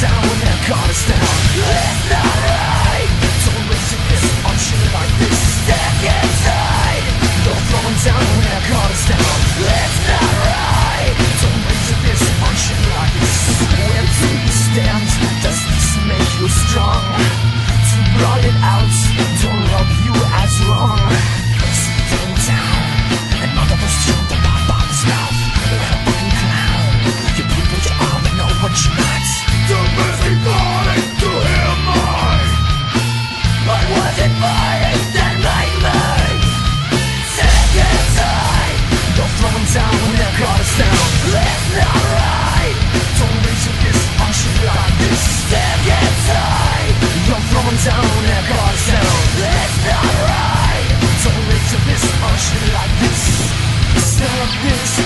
down when they're gone us down. It's not You're throwing down a bar sound. It's not right this ocean like this. This.